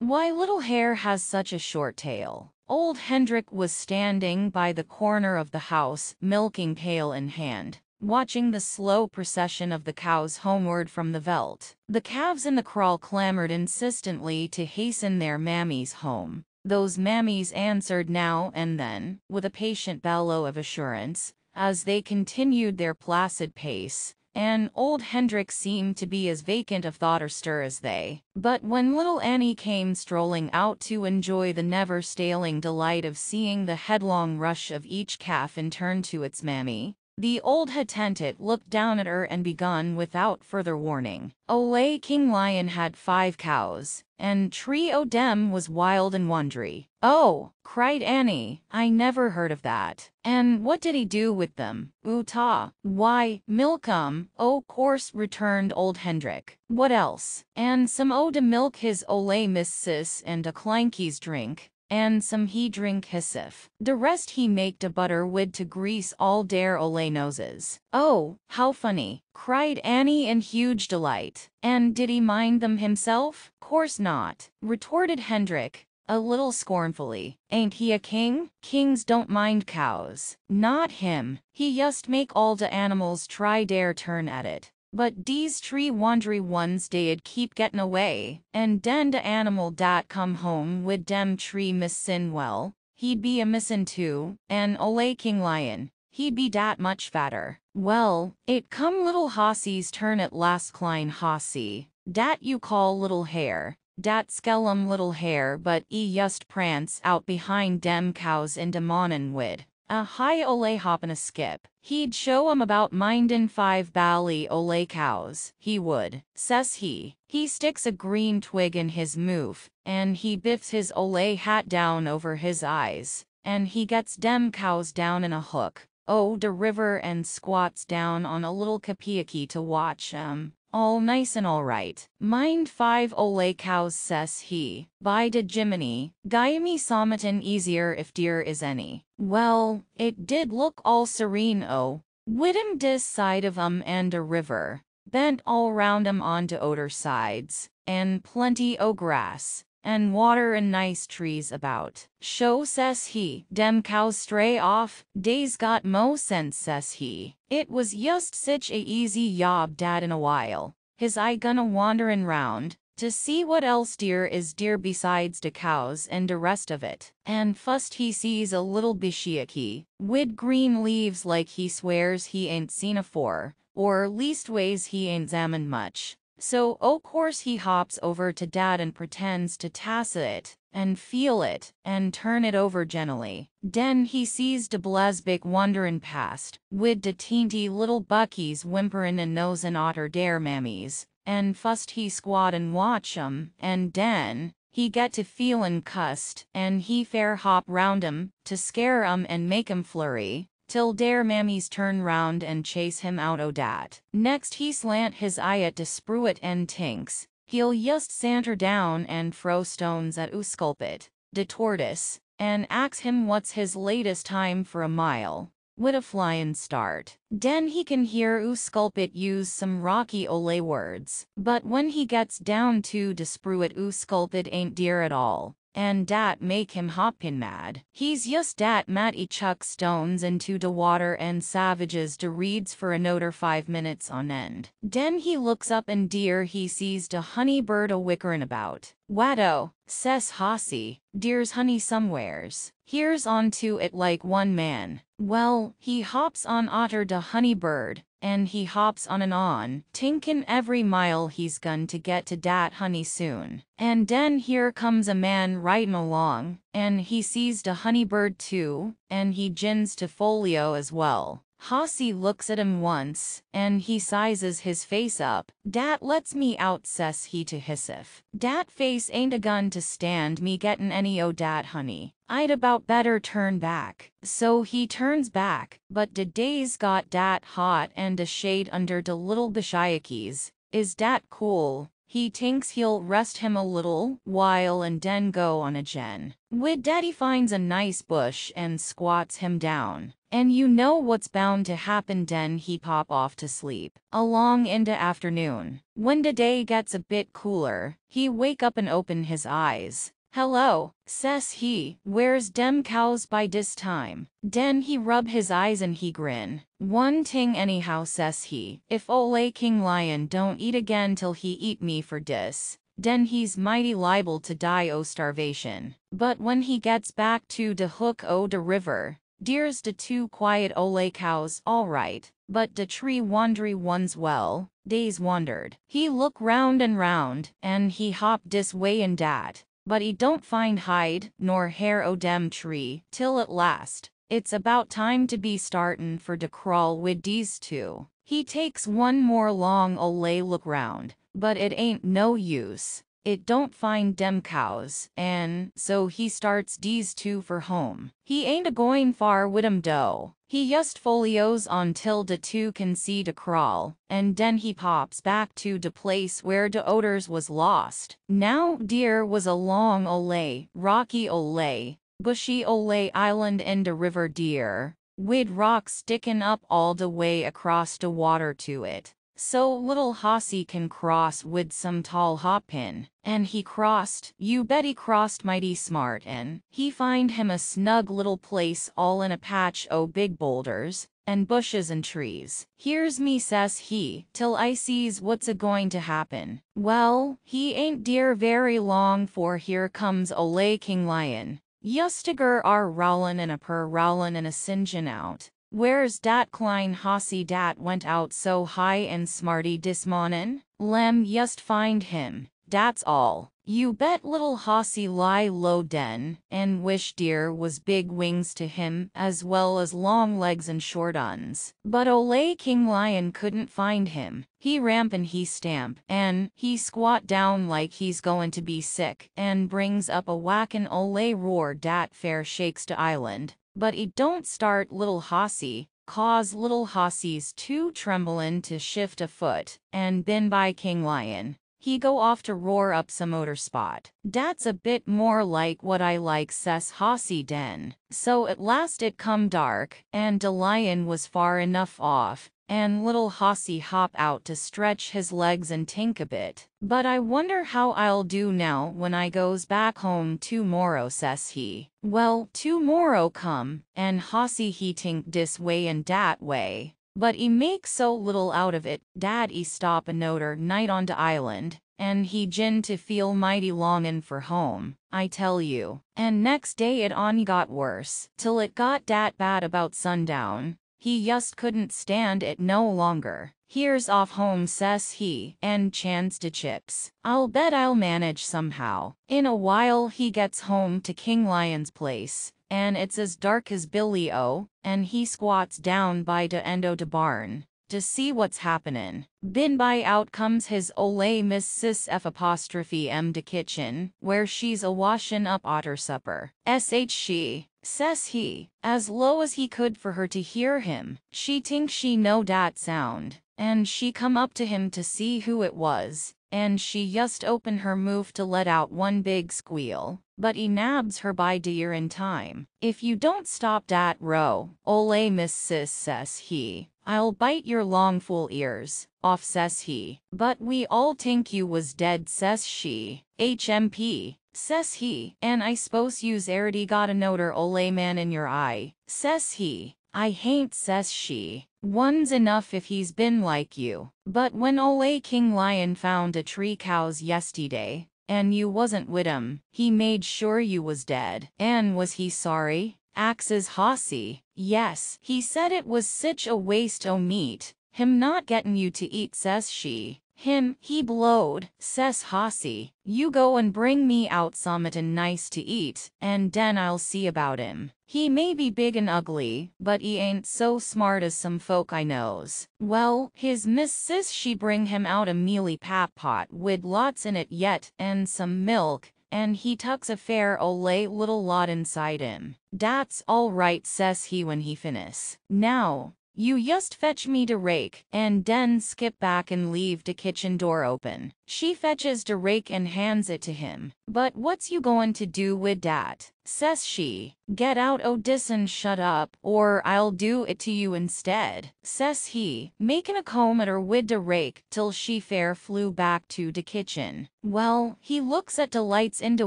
Why little hare has such a short tail? Old Hendrik was standing by the corner of the house, milking pail in hand, watching the slow procession of the cows homeward from the veldt. The calves in the kraal clamored insistently to hasten their mammies home. Those mammies answered now and then, with a patient bellow of assurance, as they continued their placid pace, and old Hendrik seemed to be as vacant of thought or stir as they. But when little Annie came strolling out to enjoy the never-staling delight of seeing the headlong rush of each calf in turn to its mammy, the old Hottentot looked down at her and begun without further warning. Ole King Lion had five cows, and Tree o' Dem was wild and wandry. Oh, cried Annie, I never heard of that. And what did he do with them? Ootah, why, milk 'em, o' course, returned old Hendrik. What else? And some o' de milk his ole missis and a kleinkies drink and some he drink hissif. The rest he make de butter wid to grease all dare ole noses. Oh, how funny, cried Annie in huge delight. And did he mind them himself? Course not, retorted Hendrik, a little scornfully. Ain't he a king? Kings don't mind cows. Not him. He just make all de animals try dare turn at it. But dese tree wandry ones dey'd keep gettin' away, and den de animal dat come home wid dem tree missin' well, he'd be a missin' too, and ole king lion, he'd be dat much fatter. Well, it come little Hahsi's turn at last Klein Hahsi, dat you call little hare, dat skellum little hare but e just prance out behind dem cows in de monin wid. A high ole hop and a skip. He'd show 'em about mindin' five bally ole cows, he would, says he. He sticks a green twig in his moof, and he biffs his ole hat down over his eyes, and he gets dem cows down in a hook, oh de river and squats down on a little kapiaki to watch 'em. All nice and all right. Mind five ole cows, says he. By de Jiminy, Guyamy Somatin easier if dear is any. Well, it did look all serene oh. Wid'em dis side of 'em and a river, bent all round 'em on de oder sides, and plenty o' grass, and water and nice trees about. Show, says he, dem cows stray off, dey's got mo sense, says he. It was just sich a easy job dat in a while. His eye gonna wanderin' round, to see what else dear is dear besides de cows and de rest of it. And fust he sees a little bishiaki, wid green leaves like he swears he ain't seen afore, or leastways he ain't examined much. So, o' course he hops over to Dad and pretends to tassa it, and feel it, and turn it over gently. Den he sees de Blesbok wanderin' past, wid de teenty little buckies whimperin' and nosin' otter dare mammies, and fust he squat and watch 'em, and den, he get to feelin' cussed, and he fair hop round 'em, to scare 'em and make 'em flurry, till dare mammies turn round and chase him out o' dat. Next he slant his eye at de spruit and tinks, he'll just santer down and throw stones at Usculpit, de tortoise, and ax him what's his latest time for a mile, wid a flyin' start. Den he can hear Usculpit use some rocky ole words, but when he gets down to de spruit Usculpit ain't dear at all and dat make him hoppin' mad. He's just dat he chuck stones into de water and savages de reeds for anoder five minutes on end. Den he looks up and dear he sees de honey bird a wickerin' about. Watto, says Hahsi, deer's honey somewheres. Here's on to it like one man. Well, he hops on otter de honey bird, and he hops on and on, tinkin' every mile he's gun to get to dat honey soon. And den here comes a man ridin' along, and he sees de honey bird too, and he gins to folio as well. Hahsi looks at him once, and he sizes his face up. Dat lets me out, says he to Hissif. Dat face ain't a gun to stand me gettin' any o' dat honey. I'd about better turn back. So he turns back, but de days got dat hot and de shade under de little bishayakis. Is dat cool? He thinks he'll rest him a little while and den go on a gen. Wid daddy finds a nice bush and squats him down. And you know what's bound to happen den he pop off to sleep. Along into afternoon. When the day gets a bit cooler, he wake up and open his eyes. Hello, says he, where's dem cows by dis time? Den he rub his eyes and he grin. One ting anyhow says he, if ole king lion don't eat again till he eat me for dis, den he's mighty liable to die o starvation. But when he gets back to de hook oh o de river, deer's de two quiet ole cows alright, but de tree wandry ones well, days wandered. He look round and round, and he hop dis way and dat, but he don't find hide nor hair o dem tree, till at last, it's about time to be startin' for de kraal wid dese two. He takes one more long ole look round, but it ain't no use. It don't find dem cows, and so he starts dese two for home. He ain't a going far wid 'em dough. He just folios on till de two can see de kraal, and den he pops back to de place where de odors was lost. Now deer was a long ole, rocky ole, bushy ole island in de river deer, wid rocks stickin' up all de way across de water to it. So little Hahsi can cross wid some tall hoppin. And he crossed, you bet he crossed mighty smart and he find him a snug little place all in a patch o' big boulders and bushes and trees. Here's me says he, till I sees what's a going to happen. Well, he ain't dear very long for here comes Ole King Lion. Yustiger are rowlin' and a purr rowlin' and a singein' out. Where's dat klein Hahsi dat went out so high and smarty dis mornin'? Lem just find him, dat's all. You bet little Hahsi lie low den, and wish deer was big wings to him as well as long legs and short uns. But Ole King Lion couldn't find him. He ramp and he stamp, and he squat down like he's goin' to be sick, and brings up a whackin' Ole roar dat fair shakes de island. But it don't start little Hahsi, cause little Hahsi's too tremblin' to shift a foot, and then by King Lion. He go off to roar up some motor spot. Dat's a bit more like what I like says Hahsi den. So at last it come dark, and de lion was far enough off, and little Hahsi hop out to stretch his legs and tink a bit. But I wonder how I'll do now when I goes back home to-morrow says he. Well, to-morrow come, and Hahsi he tink dis way and dat way. But he make so little out of it, dat he stop a anoder night on de island, and he gin to feel mighty longin' for home, I tell you. And next day it on got worse, till it got dat bad about sundown. He just couldn't stand it no longer. Here's off home, says he, and chance to chips. I'll bet I'll manage somehow. In a while he gets home to King Lion's place, and it's as dark as Billy O, and he squats down by de endo de barn to see what's happenin'. Bin by out comes his ole Miss Sis F apostrophe M de kitchen, where she's a washin' up otter supper. S.H. she, says he, as low as he could for her to hear him. She thinks she know dat sound, and she come up to him to see who it was, and she just open her mouth to let out one big squeal. But he nabs her by dear in time. If you don't stop dat row, ole miss sis says he, I'll bite your long fool ears off says he. But we all think you was dead says she. HMP says he, and I suppose you's already got a noter ole man in your eye, says he. I hain't, says she. One's enough if he's been like you. But when ole King Lion found a tree cows yesterday, and you wasn't wid him. he made sure you was dead. And was he sorry? Axes Hahsi. Yes, he said it was sich a waste o' meat, him not gettin' you to eat, says she. Him, he blowed, says Hahsi. You go and bring me out sometin nice to eat, and den I'll see about him. He may be big and ugly, but he ain't so smart as some folk I knows. Well, his missus she bring him out a mealy pap pot wid lots in it yet, and some milk, and he tucks a fair ole little lot inside him. Dat's all right, says he when he finis. Now, you just fetch me de rake, and den skip back and leave de kitchen door open. She fetches de rake and hands it to him. But what's you going to do wid dat? Says she. Get out o dis and shut up, or I'll do it to you instead, says he, making a comb at her wid de rake till she fair flew back to de kitchen. Well, he looks at de lights in de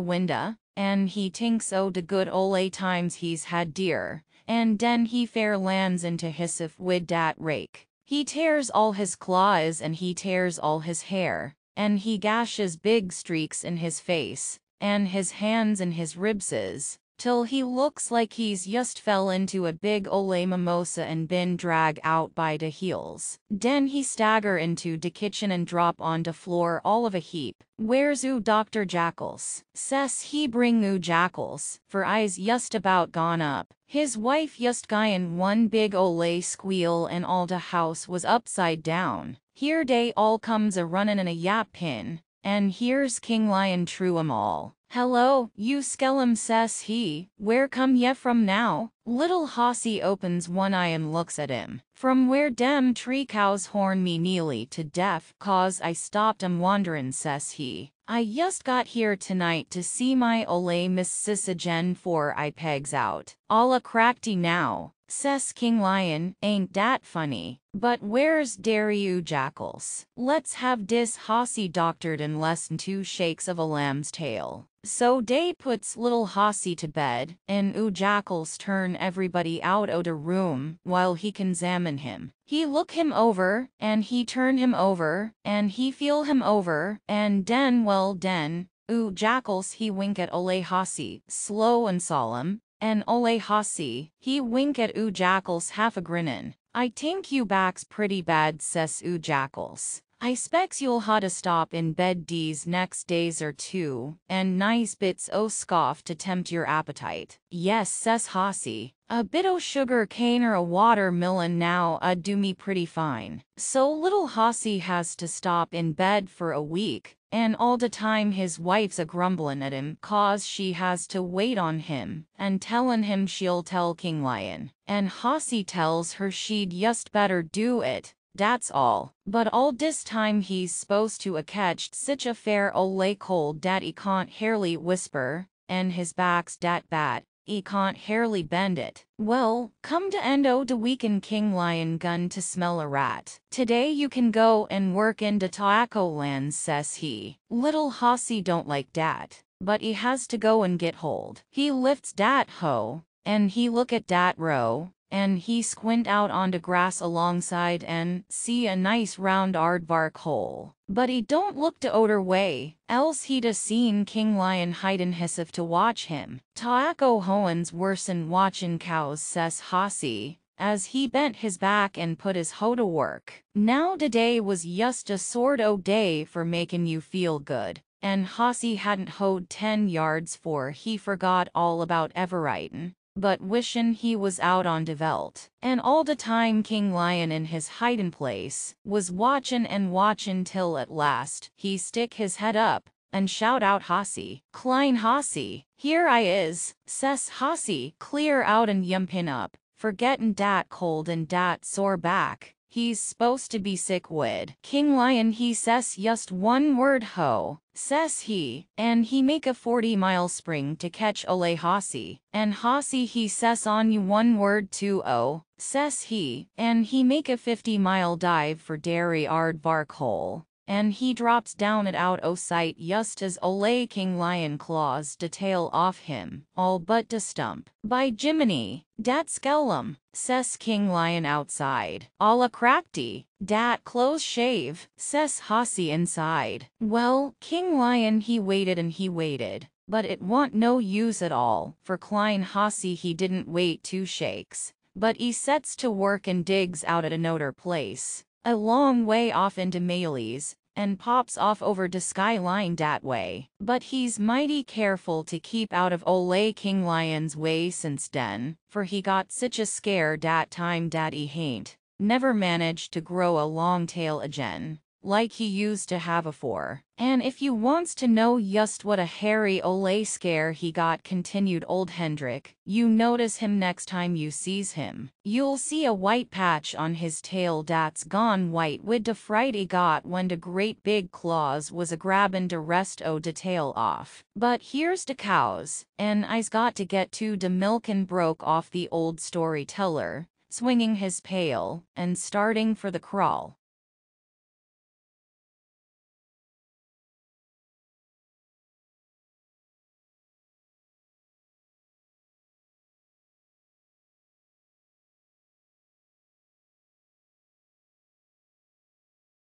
window, and he tinks o oh, de good ole times he's had dear, and den he fair lands into hissif wid dat rake. He tears all his claws and he tears all his hair, and he gashes big streaks in his face, and his hands and his ribses, till he looks like he's just fell into a big ole mimosa and been drag out by de heels. Den he stagger into de kitchen and drop on de floor all of a heap. Where's oo Dr. Jackals? Says he bring oo Jackals, for I's just about gone up. His wife just gyin one big ole squeal and all de house was upside down. Here dey all comes a runnin' and a yap pin, and here's King Lion true 'em all. Hello, you skellum says he, where come ye from now? Little Hahsi opens one eye and looks at him. From where dem tree cows horn me nearly to death, cause I stopped 'em wanderin' says he. I just got here tonight to see my ole Miss Sissagen for I pegs out. All a crackty now, says King Lion, ain't dat funny. But where's Daryu Jackals? Let's have dis Hahsi doctored in less'n two shakes of a lamb's tail. So Day puts little Hahsi to bed, and oo Jackals turn everybody out o de room while he can examine him. He look him over, and he turn him over, and he feel him over, and den well den, oo Jackals he wink at Ole Hahsi, slow and solemn, and Ole Hahsi, he wink at oo Jackals half a grinnin'. I tink you backs pretty bad says oo Jackals. I specs you'll ha to stop in bed dese next days or two, and nice bits o scoff to tempt your appetite. Yes, says Hahsi. A bit o sugar cane or a watermelon now ud do me pretty fine. So little Hahsi has to stop in bed for a week, and all the time his wife's a grumblin' at him cause she has to wait on him, and tellin' him she'll tell King Lion. And Hahsi tells her she'd just better do it, that's all. But all dis time he's supposed to a catched sich a fair ole cold dat he can't hardly whisper, and his back's dat bad, he can't hardly bend it. Well, come to end o de weekend King Lion gun to smell a rat. Today you can go and work in de Taako land, says he. Little Hahsi don't like dat, but he has to go and get hold. He lifts dat hoe, and he look at dat row, and he squint out onto grass alongside and see a nice round aardvark hole. But he don't look to oder way, else he'd a seen King Lion hidin' hissif to watch him. Taako hoens worsen watchin' cows says Hahsi, as he bent his back and put his hoe to work. Now de day was just a sort o' day for makin' you feel good, and Hahsi hadn't hoed ten yards for he forgot all about Everiten but wishin' he was out on de veldt. And all the time King Lion in his hidin' place was watchin' and watchin' till at last he stick his head up and shout out Hahsi. Klein Hahsi, here I is, says Hahsi, clear out and yumpin' up, forgettin' dat cold and dat sore back. He's supposed to be sick wid. King Lion he says just one word ho, says he, and he make a 40 mile spring to catch Ole Hahsi. And Hahsi he says on you one word too oh, says he, and he make a 50 mile dive for Dairy Aardvark hole and he drops down it out o sight just as Ole King Lion claws de tail off him, all but de stump. By Jiminy, dat skellum, says King Lion outside. A crackty, dat close shave, says Hahsi inside. Well, King Lion he waited and he waited. But it want no use at all, for Klein Hahsi he didn't wait two shakes. But he sets to work and digs out at anoder place. A long way off into Mayleys, and pops off over de skyline dat way. But he's mighty careful to keep out of Ole King Lion's way since den, for he got sich a scare dat time dat he hain't never managed to grow a long tail again. Like he used to have afore. And if you wants to know just what a hairy ole scare he got continued old Hendrik, you notice him next time you sees him. You'll see a white patch on his tail dat's gone white wid de fright he got when de great big claws was a grabbin de rest o de tail off. But here's de cows, and I's got to get to de milkin broke off the old storyteller, swinging his pail and starting for the kraal.